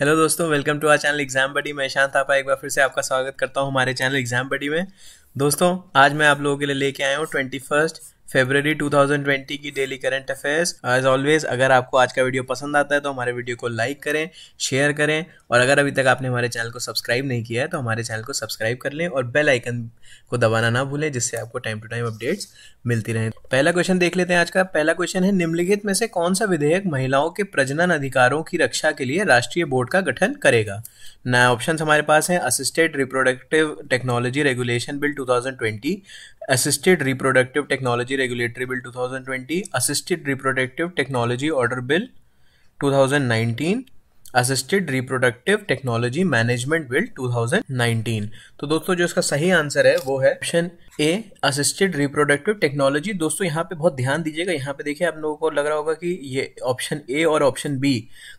Hello दोस्तों welcome to our channel exam buddy मैं शांत आपा एक बार फिर से आपका स्वागत करता हूँ हमारे चैनल एग्ज़ाम बडी में। दोस्तों, आज मैं आप लोगों के लिए लेके आया हूँ ट्वेंटी फ़र्स्ट फेबररी 2020 की daily current affairs as always अगर आपको आज का वीडियो पसंद आता है तो हमारे वीडियो को लाइक करें शेयर करें, और अगर अभी तक आपने हमारे चैनल को सब्सक्राइब नहीं किया है तो हमारे चैनल को सब्सक्राइब कर लें और बेल आइकन को दबाना ना भूलें, जिससे आपको टाइम टू टाइम अपडेट्स मिलती रहे। पहला क्वेश्चन देख लेते हैं आज का। पहला क्वेश्चन है, निम्नलिखित में से कौन सा विधेयक महिलाओं के प्रजनन अधिकारों की रक्षा के लिए राष्ट्रीय बोर्ड का गठन करेगा? नया ऑप्शन हमारे पास है assisted reproductive technology regulation bill 2020 assisted reproductive technology regulatory bill 2020 assisted reproductive technology order bill 2019 assisted reproductive technology management bill 2019 तो दोस्तों, जो इसका सही आंसर है, वो है option A assisted reproductive technology दोस्तों, यहाँ पे बहुत ध्यान दीजिएगा। यहाँ पे देखिए आप लोगों को लग रहा होगा कि ये ऑप्शन ए और ऑप्शन बी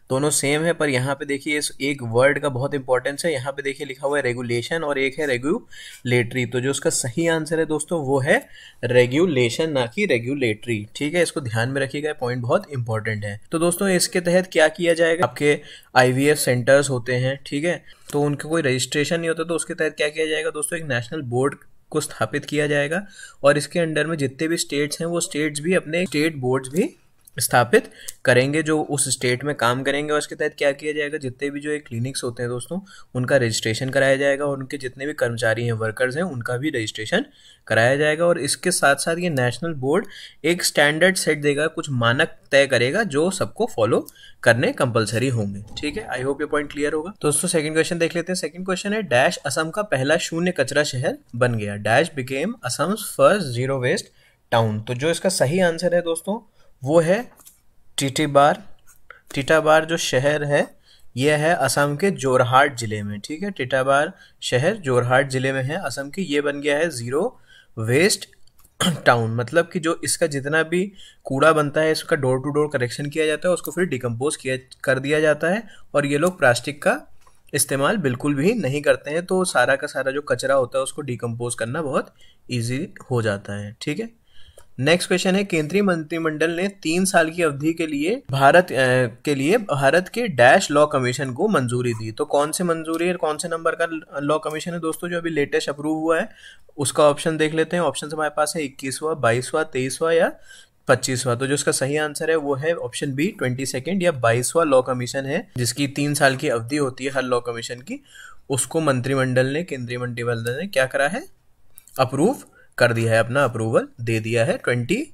दोनों सेम है, पर यहाँ पे देखिए इस एक वर्ड का बहुत इंपॉर्टेंस है। यहाँ पे देखिए लिखा हुआ है रेगुलेशन और एक है रेगुलेटरी तो जो उसका सही आंसर है दोस्तों, वो है रेगुलेशन ना कि रेगुलेटरी ठीक है, इसको ध्यान में रखिएगा। पॉइंट बहुत इंपॉर्टेंट है। तो दोस्तों, इसके तहत क्या किया जाएगा? आपके आईवीएफ सेंटर्स होते हैं, ठीक है? तो उनका कोई रजिस्ट्रेशन नहीं होता तो उसके तहत क्या किया जाएगा दोस्तों? एक नेशनल बोर्ड को स्थापित किया जाएगा और इसके अंडर में जितने भी स्टेट्स हैं, वो स्टेट्स भी अपने स्टेट बोर्ड्स भी स्थापित करेंगे, जो उस स्टेट में काम करेंगे इसके तहत क्या किया जाएगा? जितने भी जो एक क्लिनिक्स होते हैं दोस्तों, उनका रजिस्ट्रेशन कराया जाएगा और उनके जितने भी कर्मचारी हैं वर्कर्स हैं, उनका भी रजिस्ट्रेशन कराया जाएगा और इसके साथ साथ ये नेशनल बोर्ड एक स्टैंडर्ड सेट देगा, कुछ मानक तय करेगा, जो सबको फॉलो करने कंपलसरी होंगे। ठीक है? आई होप ये पॉइंट क्लियर होगा। दोस्तों सेकंड क्वेश्चन देख लेते हैं। सेकंड क्वेश्चन है डैश असम का पहला शून्य कचरा शहर बन गया। Dash became Assam first zero waste town तो जो इसका सही आंसर है दोस्तों वो है टिटीबार टिटाबार जो शहर है यह है असम के जोरहाट ज़िले में, ठीक है? टिटाबार शहर जोरहाट ज़िले में है, असम की। ये बन गया है ज़ीरो वेस्ट टाउन। मतलब कि जो इसका जितना भी कूड़ा बनता है, इसका डोर टू डोर कलेक्शन किया जाता है, उसको फिर डिकम्पोज किया, कर दिया जाता है और ये लोग प्लास्टिक का इस्तेमाल बिल्कुल भी नहीं करते हैं तो सारा का सारा जो कचरा होता है, उसको डिकम्पोज करना बहुत ईजी हो जाता है, ठीक है? नेक्स्ट क्वेश्चन है, केंद्रीय मंत्रिमंडल ने तीन साल की अवधि के लिए भारत के लिए भारत के डैश लॉ कमीशन को मंजूरी दी। तो कौन से मंजूरी है कौन से नंबर का लॉ कमीशन है? दोस्तों, जो अभी लेटेस्ट अप्रूव हुआ है, उसका ऑप्शन देख लेते हैं। ऑप्शन हमारे पास है, इक्कीसवा, बाईसवा, तेईसवा या पच्चीसवा। तो जो इसका सही आंसर है, वो है ऑप्शन बी ट्वेंटी सेकेंड या बाईसवा लॉ कमीशन है, जिसकी तीन साल की अवधि होती है हर लॉ कमीशन की। उसको मंत्रिमंडल ने, केंद्रीय मंत्रिमंडल ने क्या करा है? अप्रूव कर दिया है अपना अप्रूवल दे दिया है ट्वेंटी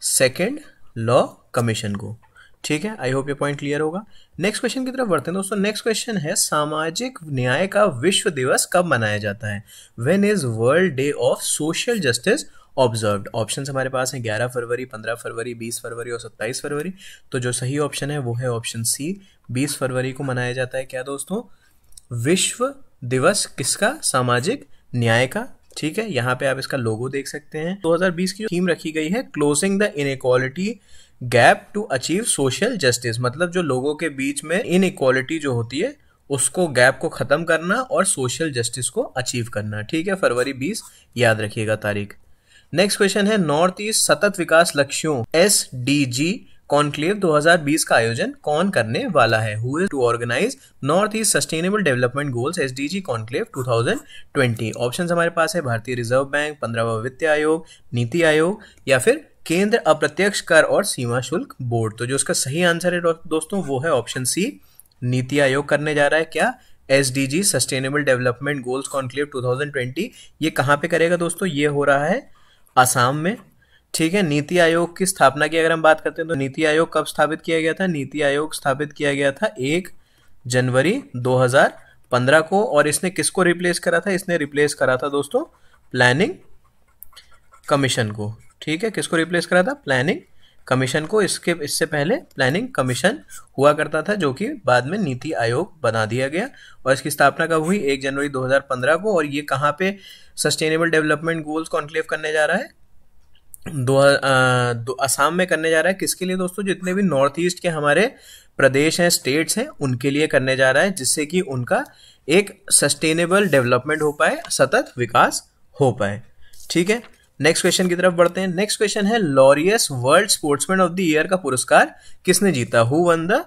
सेकेंड लॉ कमीशन को। ठीक है? आई होप ये पॉइंट क्लियर होगा। नेक्स्ट क्वेश्चन की तरफ़ बढ़ते हैं दोस्तों। नेक्स्ट क्वेश्चन है, सामाजिक न्याय का विश्व दिवस कब मनाया जाता है? When is world day of social justice observed option हमारे पास हैं 11 फरवरी 15 फरवरी 20 फरवरी और 27 फरवरी। तो जो सही ऑप्शन है, वो है ऑप्शन सी 20 फरवरी को मनाया जाता है। क्या दोस्तों? विश्व दिवस किसका? सामाजिक न्याय का। ठीक है, यहाँ पे आप इसका लोगो देख सकते हैं। 2020 की थीम रखी गई है closing the inequality gap to achieve social justice मतलब जो लोगों के बीच में इन जो होती है, उसको गैप को खत्म करना और सोशल जस्टिस को अचीव करना। ठीक है, फरवरी 20 याद रखिएगा तारीख। नेक्स्ट क्वेश्चन है नॉर्थ ईस्ट सतत विकास लक्ष्यों एस डी जी कॉन्क्लेव 2020 का आयोजन कौन करने वाला है? Who is to organise north east sustainable development goals S D G conclave 2020 option हमारे पास है, भारतीय रिज़र्व बैंक पंद्रहवा वित्त आयोग, नीति आयोग या फिर केंद्र अप्रत्यक्ष कर और सीमा शुल्क बोर्ड। तो जो उसका सही आंसर है दोस्तों वो है ऑप्शन सी नीति आयोग करने जा रहा है। क्या S D G sustainable development goals conclave 2020 ये कहाँ पे करेगा दोस्तों? ये हो रहा है आसाम में। ठीक है, नीति आयोग की स्थापना की अगर हम बात करते हैं तो नीति आयोग कब स्थापित किया गया था? नीति आयोग स्थापित किया गया था एक जनवरी 2015 को, और इसने किसको रिप्लेस करा था? इसने रिप्लेस करा था दोस्तों प्लानिंग कमीशन को। ठीक है, किसको रिप्लेस करा था? प्लानिंग कमीशन को। इसके, इससे पहले प्लानिंग कमीशन हुआ करता था, जो कि बाद में नीति आयोग बना दिया गया। और इसकी स्थापना कब हुई? एक जनवरी 2015 को। और ये कहाँ पे सस्टेनेबल डेवलपमेंट गोल्स कॉन्क्लेव करने जा रहा है? दो, आ, दो असम में करने जा रहा है। किसके लिए दोस्तों? जितने भी नॉर्थ ईस्ट के हमारे प्रदेश हैं स्टेट्स हैं उनके लिए करने जा रहा है जिससे कि उनका एक सस्टेनेबल डेवलपमेंट हो पाए सतत विकास हो पाए। ठीक है? नेक्स्ट क्वेश्चन की तरफ़ बढ़ते हैं। नेक्स्ट क्वेश्चन है Laureus world sportsman of the year का पुरस्कार किसने जीता? Who won the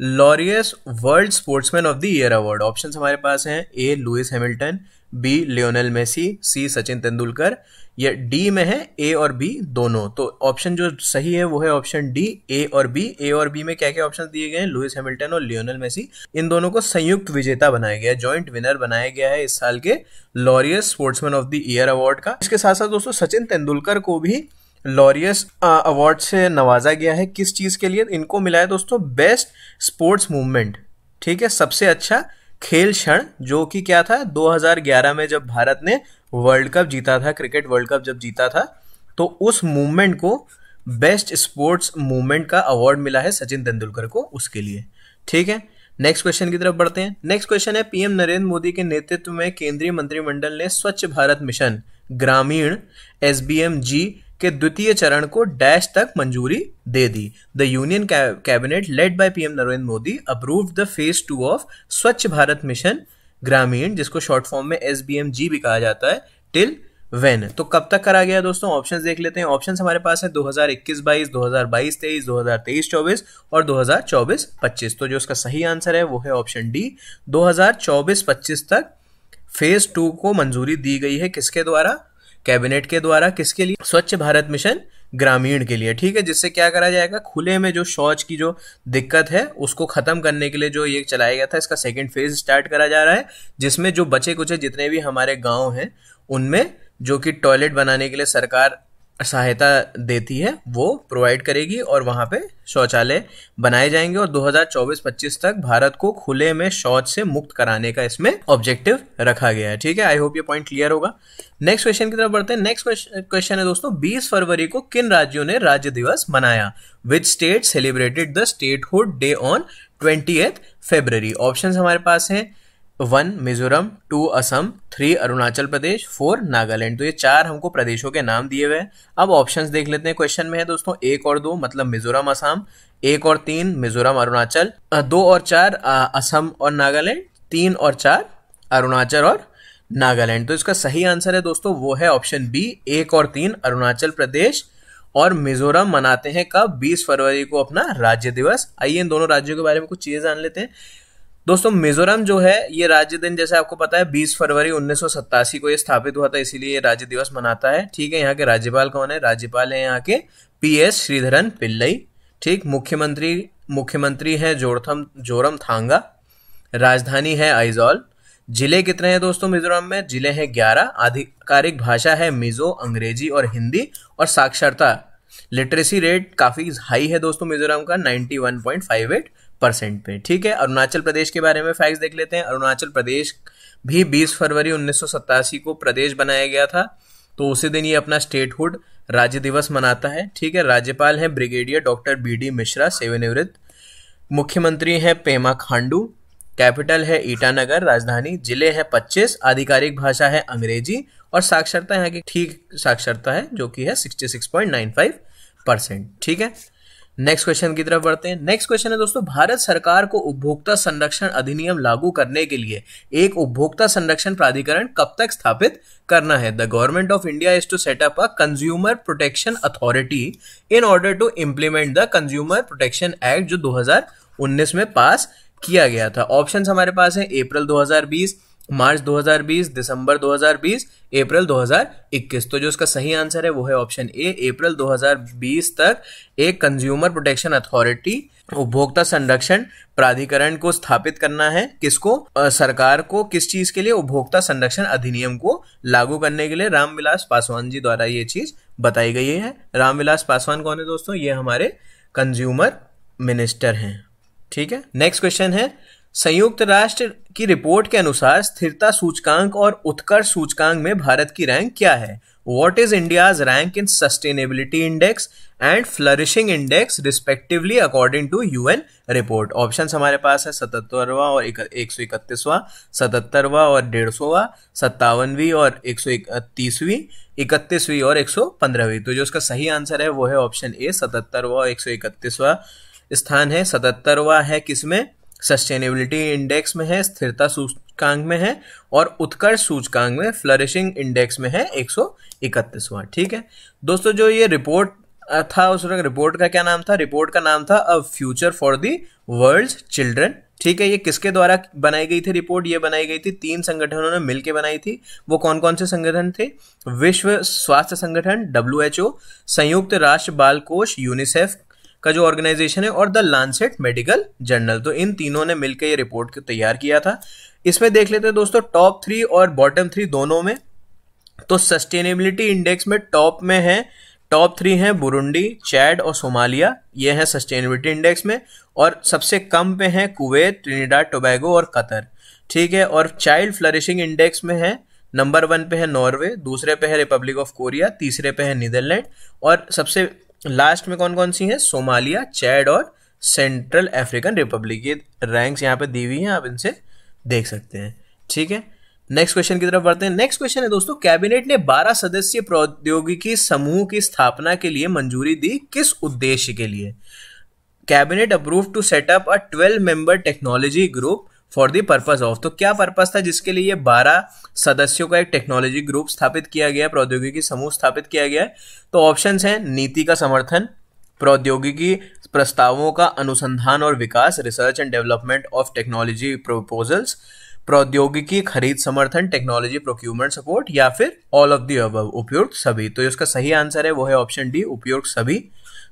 Laureus world sportsman of the year award? Option हमारे पास हैं A Lewis Hamilton B, Lionel Messi, C, Sachin Tendulkar, या डी में है, ए और बी दोनों। तो ऑप्शन जो सही है वो है ऑप्शन डी, ए और बी। ए और बी में क्या क्या ऑप्शन दिए गए हैं? लुइस हैमिल्टन और लियोनल मेसी। इन दोनों को संयुक्त विजेता बनाया गया है, जॉइंट विनर बनाया गया है इस साल के Laureus sportsman of the year award का। इसके साथ साथ दोस्तों, सचिन तेंदुलकर को भी लॉरियस अवार्ड से नवाजा गया है। किस चीज़ के लिए? इनको मिला है दोस्तों, बेस्ट स्पोर्ट्स मूवमेंट। ठीक है, सबसे अच्छा खेल क्षण, जो कि क्या था 2011 में जब भारत ने वर्ल्ड कप जीता था, क्रिकेट वर्ल्ड कप जब जीता था तो उस मूवमेंट को बेस्ट स्पोर्ट्स मूवमेंट का अवार्ड मिला है सचिन तेंदुलकर को उसके लिए। ठीक है? नेक्स्ट क्वेश्चन की तरफ़ बढ़ते हैं। नेक्स्ट क्वेश्चन है पीएम नरेंद्र मोदी के नेतृत्व में केंद्रीय मंत्रिमंडल ने Swachh Bharat mission Gramin S G के द्वितीय चरण को डैश तक मंजूरी दे दी। The union cabinet led by P M Narendra Modi approve the phase two of Swachh Bharat mission ग्रामीण जिसको शॉर्ट फॉर्म में एसबीएमजी भी कहा जाता है टिल वेन तो कब तक करा गया दोस्तों? ऑप्शंस देख लेते हैं। ऑप्शंस हमारे पास है 2021-22, 2022-23, 2023-24 और 2024-25 तो जो उसका सही आंसर है वो है ऑप्शन डी 2024-25 तक फ़ेज़ टू को मंजूरी दी गई है किसके द्वारा? कैबिनेट के द्वारा किसके लिए? स्वच्छ भारत मिशन ग्रामीण के लिए, ठीक है? जिससे क्या करा जाएगा? खुले में जो शौच की जो दिक्कत है, उसको खत्म करने के लिए जो ये चलाया गया था, इसका सेकेंड फ़ेज़ स्टार्ट करा जा रहा है, जिसमें जो बचे कुचे जितने भी हमारे गाँव हैं, उनमें जो कि टॉयलेट बनाने के लिए सरकार सहायता देती है, वो प्रोवाइड करेगी और वहाँ पे शौचालय बनाए जाएँगे और 2024-25 तक भारत को खुले में शौच से मुक्त कराने का इसमें ऑब्जेक्टिव रखा गया है। ठीक है? आई होप ये पॉइंट क्लियर होगा। नेक्स्ट क्वेश्चन की तरफ़ बढ़ते हैं। नेक्स्ट क्वेश्चन है दोस्तों 20 फरवरी को किन राज्यों ने राज्य दिवस मनाया? Which state celebrated the statehood day on twenty February option हमारे पास हैं। One, Mizoram, two, Assam, three, Arunachal Pradesh, four, Nagaland. तो ये चार हमको प्रदेशों के नाम दिए हुए हैं। अब ऑप्शंस देख लेते हैं क्वेश्चन में है दोस्तों। एक और दो मतलब मिजोरम, असम। एक और तीन, मिजोरम, अरुणाचल। दो और चार असम और नागालैंड। तीन और चार, अरुणाचल और नागालैंड। तो इसका सही आंसर है दोस्तों, वो है ऑप्शन बी एक और तीन, अरुणाचल प्रदेश। और मिजोरम मनाते हैं कब? 20 फरवरी को अपना राज्य दिवस। आइए इन दोनों राज्यों के बारे में कुछ चीज़ें जान लेते हैं। दोस्तों, मिजोरम जो है, ये राज्य दिन जैसे आपको पता है 20 फरवरी उन्नीस सौ सतासी को ये स्थापित हुआ था, इसीलिए ये राज्य दिवस मनाता है। ठीक है, यहाँ के राज्यपाल कौन है? राज्यपाल है यहाँ के पी एस श्रीधरन पिल्लई। ठीक, मुख्यमंत्री मुख्यमंत्री है जोरथम, जोरम थांगा। राजधानी है आइजॉल। ज़िले कितने हैं दोस्तों मिजोरम में? ज़िले हैं ग्यारह। आधिकारिक भाषा है मिजो, अंग्रेज़ी और हिंदी और साक्षरता। लिटरेसी रेट काफ़ी हाई है दोस्तों मिजोरम का 91.58 परसेंट पे, ठीक है? अरुणाचल प्रदेश के बारे में फैक्ट देख लेते हैं। अरुणाचल प्रदेश भी 20 फरवरी उन्नीस सौ सतासी को प्रदेश बनाया गया था तो उसी दिन ये अपना स्टेटहुड राज्य दिवस मनाता है, ठीक है? राज्यपाल है brigadier doctor B D Mishra, सेवानिवृत्त। मुख्यमंत्री है पेमा खांडू, कैपिटल है ईटानगर, राजधानी ज़िले है 25 आधिकारिक भाषा है अंग्रेज़ी, और साक्षरता यहाँ की ठीक साक्षरता है, जो कि है 66.95 परसेंट ठीक है? नेक्स्ट क्वेश्चन की तरफ़ बढ़ते हैं। नेक्स्ट क्वेश्चन है दोस्तों, भारत सरकार को उपभोक्ता संरक्षण अधिनियम लागू करने के लिए एक उपभोक्ता संरक्षण प्राधिकरण कब तक स्थापित करना है? The government of India is to set up a consumer protection authority in order to implement the consumer protection act जो 2019 में पास किया गया था। ऑप्शन हमारे पास है अप्रैल 2020 मार्च 2020 दिसंबर 2020 अप्रैल 2021 तो जो इसका सही आंसर है वो है ऑप्शन ए अप्रैल 2020 तक एक कंज्यूमर प्रोटेक्शन अथॉरिटी उपभोक्ता संरक्षण प्राधिकरण को स्थापित करना है। किसको? आ, सरकार को। किस चीज़ के लिए? उपभोक्ता संरक्षण अधिनियम को लागू करने के लिए। रामविलास पासवान जी द्वारा ये चीज़ बताई गई है। रामविलास पासवान कौन है दोस्तों? ये हमारे कंज्यूमर मिनिस्टर हैं। ठीक है? नेक्स्ट क्वेश्चन है संयुक्त राष्ट्र की रिपोर्ट के अनुसार स्थिरता सूचकांक और उत्कर्ष सूचकांक में भारत की रैंक क्या है? What is India's rank in sustainability index and flourishing index respectively according to U N report option हमारे पास है, सतहत्तरवा और एक सौ इकतीसवा, सतहत्तरवा और डेढ़ सौवा सत्तावनवी और एक सौ इकतीसवीं इकतीसवीं और एक सौ पंद्रहवीं। तो जो उसका सही आंसर है, वो है ऑप्शन ए सतहत्तरवा और एक सौ इकतीसवा स्थान है। सतहत्तरवा है किसमें? सस्टेनेबिलिटी इंडेक्स में है, स्थिरता सूचकांक में है और उत्कर्ष सूचकांक में फ्लरिशिंग इंडेक्स में है एक सौ इकतीसवां, ठीक है? दोस्तों, जो ये रिपोर्ट था, उस रिपोर्ट का क्या नाम था? रिपोर्ट का नाम था a, future for the world children, ठीक है? ये किसके द्वारा बनाई गई थी रिपोर्ट? ये बनाई गई थी तीन संगठनों ने मिलकर बनाई थी। वो कौन कौन से संगठन थे? विश्व स्वास्थ्य संगठन डब्ल्यूएचओ संयुक्त राष्ट्र बाल कोष, यूनिसेफ का जो ऑर्गेनाइजेशन है और द लांसेट मेडिकल जर्नल। तो इन तीनों ने मिलकर ये रिपोर्ट तैयार किया था। इसमें देख लेते हैं दोस्तों, टॉप थ्री और बॉटम थ्री दोनों में। तो सस्टेनेबिलिटी इंडेक्स में टॉप में है, टॉप थ्री हैं बुरुंडी, चैड और सोमालिया। ये हैं सस्टेनेबिलिटी इंडेक्स में और सबसे कम पे हैं कुवैत, ट्रिनिडाड, टोबैगो और कतर। ठीक है, और चाइल्ड फ्लरिशिंग इंडेक्स में है, नंबर वन पे है नॉर्वे, दूसरे पे है रिपब्लिक ऑफ़ कोरिया, तीसरे पे है नीदरलैंड और सबसे लास्ट में कौन कौन सी है? सोमालिया, चैड और सेंट्रल अफ्रीकन रिपब्लिक। ये रैंक्स यहाँ पे दी हुई हैं, आप इनसे देख सकते हैं। ठीक है? नेक्स्ट क्वेश्चन की तरफ़ बढ़ते हैं। नेक्स्ट क्वेश्चन है दोस्तों कैबिनेट ने 12 सदस्यीय प्रौद्योगिकी समूह की स्थापना के लिए मंजूरी दी किस उद्देश्य के लिए? Cabinet approve to set up a 12 member technology group for the purpose of तो क्या पर्पज था जिसके लिए ये 12 सदस्यों का एक टेक्नोलॉजी ग्रुप स्थापित किया गया प्रौद्योगिकी समूह स्थापित किया गया है? तो ऑप्शन हैं, नीति का समर्थन, प्रौद्योगिकी प्रस्तावों का अनुसंधान और विकास research and development of technology proposals प्रौद्योगिकी खरीद समर्थन टेक्नोलॉजी प्रोक्यूरमेंट सपोर्ट या फिर ऑल ऑफ़ दी उपयुक्त सभी। तो इसका सही आंसर है, वो है ऑप्शन डी उपयुक्त सभी।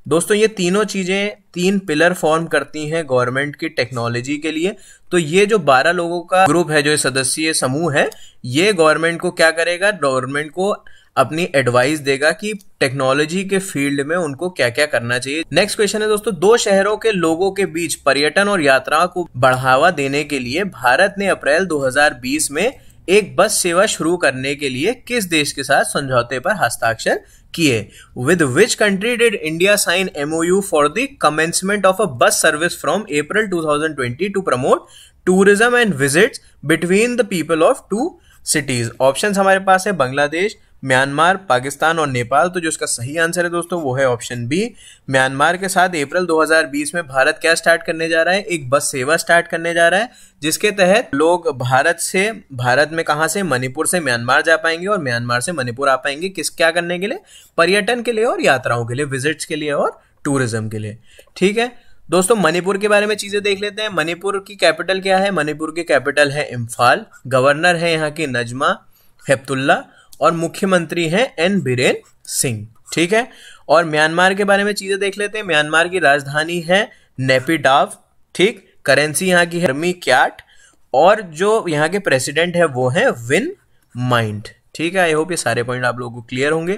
दोस्तों, ये तीनों चीज़ें तीन पिलर फॉर्म करती हैं गवर्नमेंट की टेक्नोलॉजी के लिए। तो ये जो 12 लोगों का ग्रुप है, जो सदस्यीय समूह है, ये गवर्नमेंट को क्या करेगा? गवर्नमेंट को अपनी एडवाइस देगा कि टेक्नोलॉजी के फ़ील्ड में उनको क्या क्या करना चाहिए। नेक्स्ट क्वेश्चन है दोस्तों, दो शहरों के लोगों के बीच पर्यटन और यात्रा को बढ़ावा देने के लिए भारत ने अप्रैल 2020 में एक बस सेवा शुरू करने के लिए किस देश के साथ समझौते पर हस्ताक्षर किए। With which country did India sign MOU for the commencement of a bus service from April 2020 to promote tourism and visits between the people of two cities option हमारे पास है बांग्लादेश म्यांमार, पाकिस्तान और नेपाल। तो जो इसका सही आंसर है दोस्तों, वो है ऑप्शन बी। म्यांमार के साथ अप्रैल 2020 में भारत क्या स्टार्ट करने जा रहा है? एक बस सेवा स्टार्ट करने जा रहा है, जिसके तहत लोग भारत से, भारत में कहा से? मणिपुर से म्यांमार जा पाएँगे और म्यांमार से मणिपुर आ पाएँगे। किस, क्या करने के लिए? पर्यटन के लिए और यात्राओं के लिए विजिट्स के लिए और टूरिज़्म के लिए। ठीक है? दोस्तों, मणिपुर के बारे में चीज़ें देख लेते हैं। मणिपुर की कैपिटल क्या है? मणिपुर की कैपिटल है इम्फाल। गवर्नर है यहाँ की नजमा हेप्तुल्ला। और मुख्यमंत्री हैं एन बीरेन सिंह, ठीक है? और म्यांमार के बारे में चीज़ें देख लेते हैं। म्यांमार की राजधानी है नेपिडाव, ठीक? करेंसी यहाँ की है क्याट, और जो यहाँ के प्रेसिडेंट है वो है विन माइंड, ठीक है? आई होप ये सारे पॉइंट आप लोगों को क्लियर होंगे।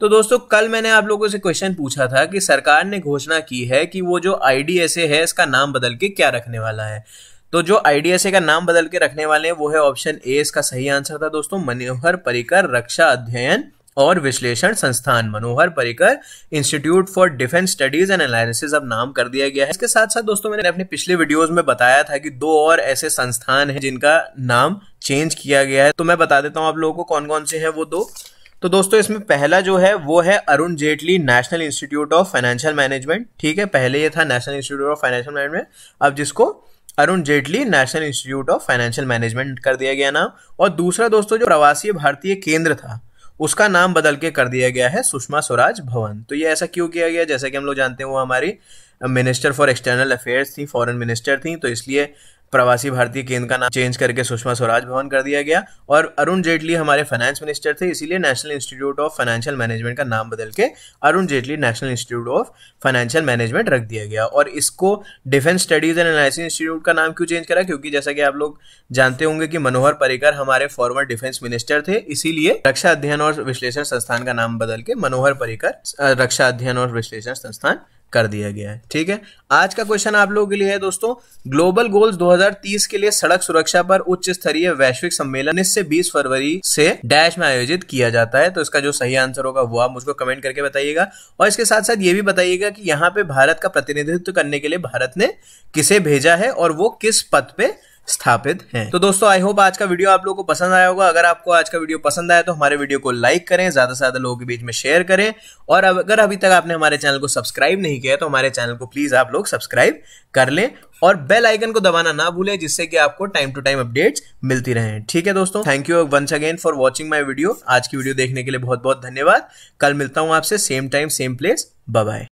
तो दोस्तों, कल मैंने आप लोगों से क्वेश्चन पूछा था कि सरकार ने घोषणा की है कि वो जो आईडीएसए है, इसका नाम बदल के क्या रखने वाला है। तो जो आईडीएसए का नाम बदल के रखने वाले हैं, वो है ऑप्शन ए इसका सही आंसर था दोस्तों। मनोहर परिकर, रक्षा अध्ययन और विश्लेषण संस्थान। Manohar Parrikar institute for defence studies and analysis अब नाम कर दिया गया है। इसके साथ साथ दोस्तों, मैंने अपने पिछले वीडियोस में बताया था कि दो और ऐसे संस्थान हैं जिनका नाम चेंज किया गया है। तो मैं बता देता हूँ आप लोगों को कौन कौन से हैं वो दो। तो दोस्तों, इसमें पहला जो है, वो है Arun Jaitley national institute of financial management ठीक है, पहले ये था national institute of financial management अब जिसको Arun Jaitley national institute of financial management कर दिया गया नाम। और दूसरा दोस्तों जो प्रवासी भारतीय केंद्र था, उसका नाम बदल के कर दिया गया है सुषमा स्वराज भवन। तो ये ऐसा क्यों किया गया? जैसा कि हम लोग जानते हैं, वो हमारी मिनिस्टर फॉर एक्सटर्नल अफेयर्स थी फॉरेन मिनिस्टर थी तो इसलिए प्रवासी भारतीय केंद्र का नाम चेंज करके सुषमा स्वराज भवन कर दिया गया और अरुण जेटली हमारे फाइनेंस मिनिस्टर थे, इसीलिए national institute of financial management का नाम बदल के Arun Jaitley national institute of financial management रख दिया गया। और इसको defence studies and analysis institute का नाम क्यों चेंज करा? क्योंकि जैसा कि आप लोग जानते होंगे कि मनोहर पर्रिकर हमारे फॉर्मर डिफेंस मिनिस्टर थे, इसीलिए रक्षा अध्ययन और विश्लेषण संस्थान का नाम बदल के मनोहर पर्रिकर रक्षा अध्ययन और विश्लेषण संस्थान कर दिया गया है, ठीक है? आज का क्वेश्चन आप लोगों के लिए है दोस्तों ग्लोबल गोल्स 2030 के लिए सड़क सुरक्षा पर उच्च स्तरीय वैश्विक सम्मेलन से 20 फरवरी से डैश में आयोजित किया जाता है तो इसका जो सही आंसर होगा वो आप मुझको कमेंट करके बताइएगा। और इसके साथ साथ ये भी बताइएगा कि यहाँ पे भारत का प्रतिनिधित्व करने के लिए भारत ने किसे भेजा है और वो किस पद पे स्थापित हैं। तो दोस्तों आई होप आज का वीडियो आप लोगों को पसंद आया होगा। अगर आपको आज का वीडियो पसंद आया तो हमारे वीडियो को लाइक करें, ज़्यादा से ज़्यादा लोगों के बीच में शेयर करें। और अगर अभी तक आपने हमारे चैनल को सब्सक्राइब नहीं किया तो हमारे चैनल को प्लीज़ आप लोग सब्सक्राइब कर लें और बेल आइकन को दबाना ना भूलें, जिससे कि आपको टाइम टू टाइम अपडेट्स मिलती रहें। ठीक है दोस्तों? Thank you once again for watching my video आज की वीडियो देखने के लिए बहुत बहुत धन्यवाद। कल मिलता हूँ आपसे same time same place bye